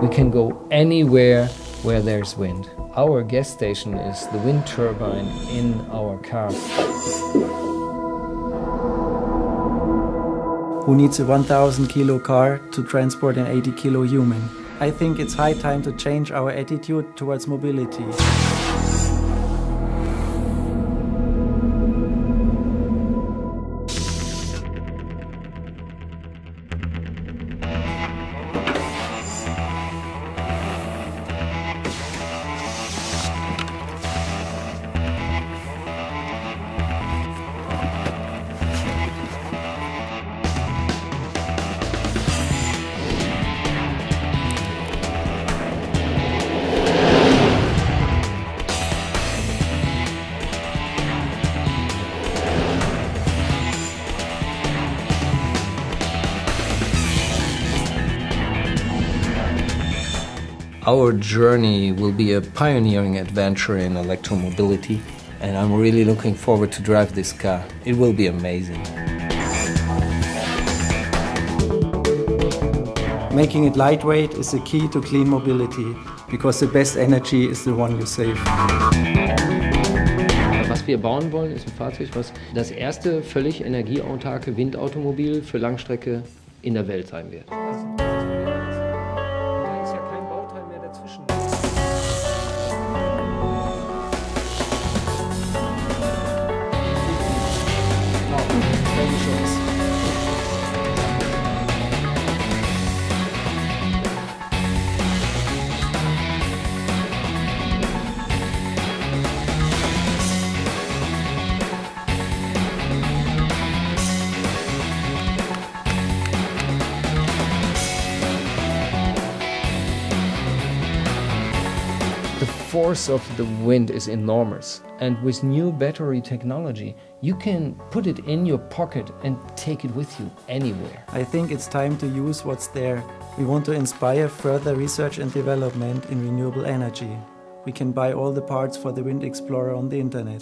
We can go anywhere where there's wind. Our gas station is the wind turbine in our car. Who needs a 1000 kilo car to transport an 80 kilo human? I think it's high time to change our attitude towards mobility. Our journey will be a pioneering adventure in electromobility, and I'm really looking forward to drive this car. It will be amazing. Making it lightweight is the key to clean mobility, because the best energy is the one you save. Was wir bauen wollen, ist ein Fahrzeug, was das erste völlig energieautarke Windautomobil für Langstrecke in der Welt sein wird. The force of the wind is enormous, and with new battery technology, you can put it in your pocket and take it with you anywhere. I think it's time to use what's there. We want to inspire further research and development in renewable energy. We can buy all the parts for the Wind Explorer on the internet.